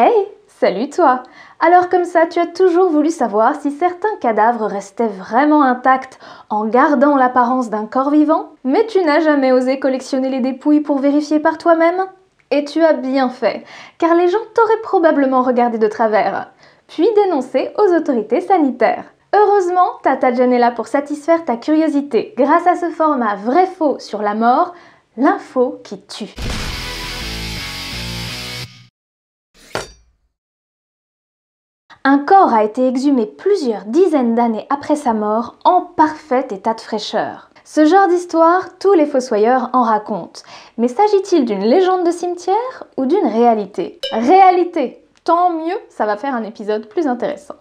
Hey, salut toi Alors comme ça, tu as toujours voulu savoir si certains cadavres restaient vraiment intacts en gardant l'apparence d'un corps vivant, mais tu n'as jamais osé collectionner les dépouilles pour vérifier par toi-même? Et tu as bien fait, car les gens t'auraient probablement regardé de travers, puis dénoncé aux autorités sanitaires. Heureusement, Tata Jen est là pour satisfaire ta curiosité grâce à ce format vrai-faux sur la mort, l'info qui tue. Un corps a été exhumé plusieurs dizaines d'années après sa mort en parfait état de fraîcheur. Ce genre d'histoire, tous les fossoyeurs en racontent. Mais s'agit-il d'une légende de cimetière ou d'une réalité? Réalité Tant mieux, ça va faire un épisode plus intéressant.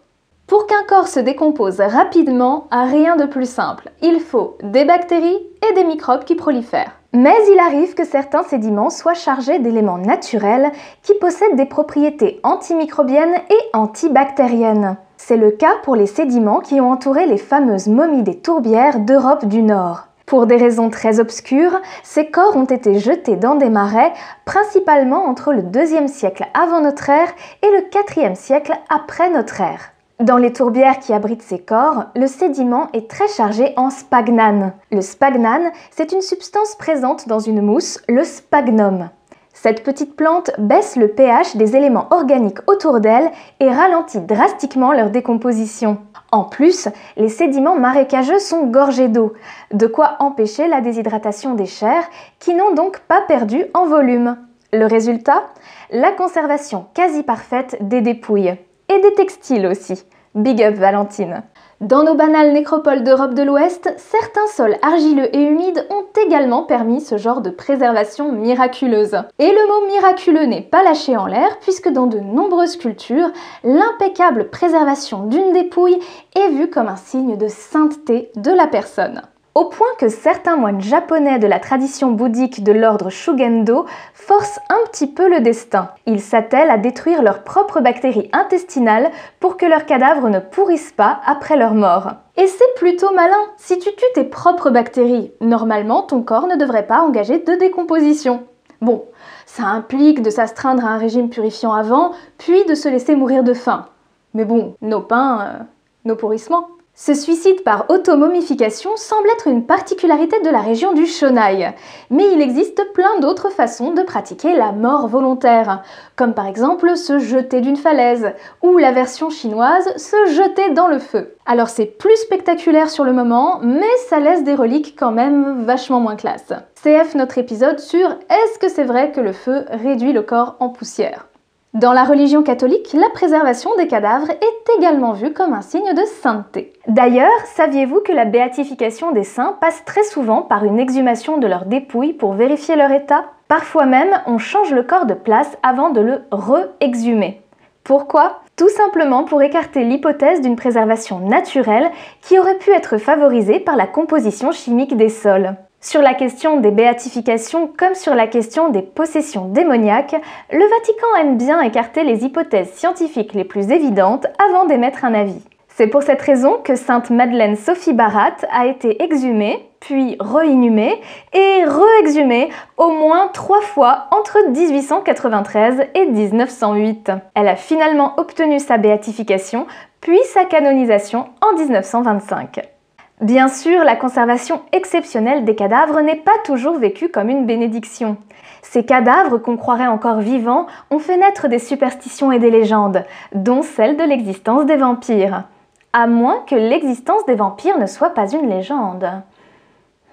Pour qu'un corps se décompose rapidement, rien de plus simple. Il faut des bactéries et des microbes qui prolifèrent. Mais il arrive que certains sédiments soient chargés d'éléments naturels qui possèdent des propriétés antimicrobiennes et antibactériennes. C'est le cas pour les sédiments qui ont entouré les fameuses momies des tourbières d'Europe du Nord. Pour des raisons très obscures, ces corps ont été jetés dans des marais, principalement entre le 2e siècle avant notre ère et le 4e siècle après notre ère. Dans les tourbières qui abritent ces corps, le sédiment est très chargé en sphagnane. Le sphagnane, c'est une substance présente dans une mousse, le sphagnum. Cette petite plante baisse le pH des éléments organiques autour d'elle et ralentit drastiquement leur décomposition. En plus, les sédiments marécageux sont gorgés d'eau, de quoi empêcher la déshydratation des chairs qui n'ont donc pas perdu en volume. Le résultat? La conservation quasi parfaite des dépouilles et des textiles aussi. Big up Valentine. Dans nos banales nécropoles d'Europe de l'Ouest, certains sols argileux et humides ont également permis ce genre de préservation miraculeuse. Et le mot miraculeux n'est pas lâché en l'air puisque dans de nombreuses cultures, l'impeccable préservation d'une dépouille est vue comme un signe de sainteté de la personne au point que certains moines japonais de la tradition bouddhique de l'ordre Shugendo forcent un petit peu le destin. Ils s'attellent à détruire leurs propres bactéries intestinales pour que leurs cadavres ne pourrissent pas après leur mort. Et c'est plutôt malin. Si tu tues tes propres bactéries, normalement ton corps ne devrait pas engager de décomposition. Bon, ça implique de s'astreindre à un régime purifiant avant, puis de se laisser mourir de faim. Mais bon, nos pains, euh, nos pourrissements. Ce suicide par automomification semble être une particularité de la région du Shonai, mais il existe plein d'autres façons de pratiquer la mort volontaire, comme par exemple se jeter d'une falaise, ou la version chinoise, se jeter dans le feu. Alors c'est plus spectaculaire sur le moment, mais ça laisse des reliques quand même vachement moins classe. CF notre épisode sur Est-ce que c'est vrai que le feu réduit le corps en poussière? Dans la religion catholique, la préservation des cadavres est également vue comme un signe de sainteté. D'ailleurs, saviez-vous que la béatification des saints passe très souvent par une exhumation de leurs dépouilles pour vérifier leur état? Parfois même, on change le corps de place avant de le re-exhumer. Pourquoi? Tout simplement pour écarter l'hypothèse d'une préservation naturelle qui aurait pu être favorisée par la composition chimique des sols. Sur la question des béatifications comme sur la question des possessions démoniaques, le Vatican aime bien écarter les hypothèses scientifiques les plus évidentes avant d'émettre un avis. C'est pour cette raison que Sainte Madeleine Sophie Barat a été exhumée, puis re-inhumée et re-exhumée au moins trois fois entre 1893 et 1908. Elle a finalement obtenu sa béatification, puis sa canonisation en 1925. Bien sûr, la conservation exceptionnelle des cadavres n'est pas toujours vécue comme une bénédiction. Ces cadavres qu'on croirait encore vivants ont fait naître des superstitions et des légendes, dont celle de l'existence des vampires. À moins que l'existence des vampires ne soit pas une légende.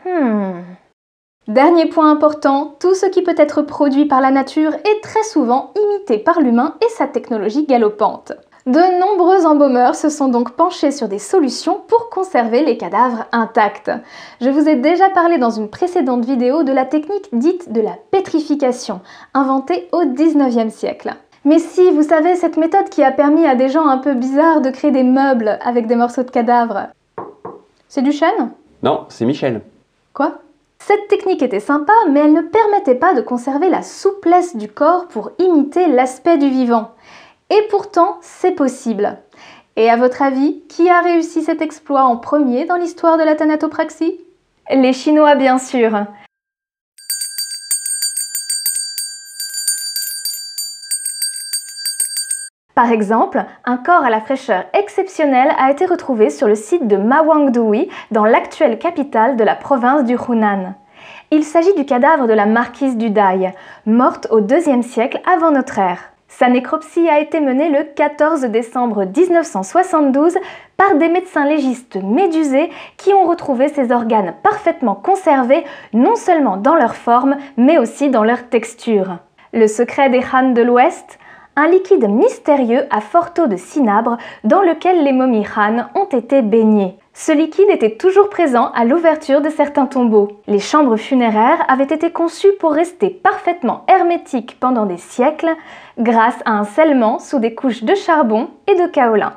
Hmm. Dernier point important, tout ce qui peut être produit par la nature est très souvent imité par l'humain et sa technologie galopante. De nombreux embaumeurs se sont donc penchés sur des solutions pour conserver les cadavres intacts. Je vous ai déjà parlé dans une précédente vidéo de la technique dite de la pétrification, inventée au 19e siècle. Mais si, vous savez, cette méthode qui a permis à des gens un peu bizarres de créer des meubles avec des morceaux de cadavres. C'est du chêne? Non, c'est Michel. Quoi? Cette technique était sympa, mais elle ne permettait pas de conserver la souplesse du corps pour imiter l'aspect du vivant. Et pourtant, c'est possible. Et à votre avis, qui a réussi cet exploit en premier dans l'histoire de la thanatopraxie? Les Chinois, bien sûr. Par exemple, un corps à la fraîcheur exceptionnelle a été retrouvé sur le site de Mawangdui, dans l'actuelle capitale de la province du Hunan. Il s'agit du cadavre de la marquise du Dai, morte au IIe siècle avant notre ère. Sa nécropsie a été menée le 14 décembre 1972 par des médecins légistes médusés qui ont retrouvé ses organes parfaitement conservés non seulement dans leur forme mais aussi dans leur texture. Le secret des Han de l'Ouest un liquide mystérieux à fort taux de cinabre dans lequel les momies Han ont été baignées. Ce liquide était toujours présent à l'ouverture de certains tombeaux. Les chambres funéraires avaient été conçues pour rester parfaitement hermétiques pendant des siècles grâce à un scellement sous des couches de charbon et de kaolin.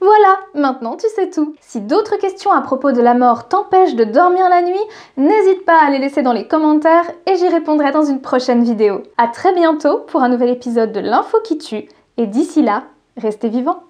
Voilà, maintenant tu sais tout. Si d'autres questions à propos de la mort t'empêchent de dormir la nuit, n'hésite pas à les laisser dans les commentaires et j'y répondrai dans une prochaine vidéo. A très bientôt pour un nouvel épisode de l'info qui tue et d'ici là, restez vivants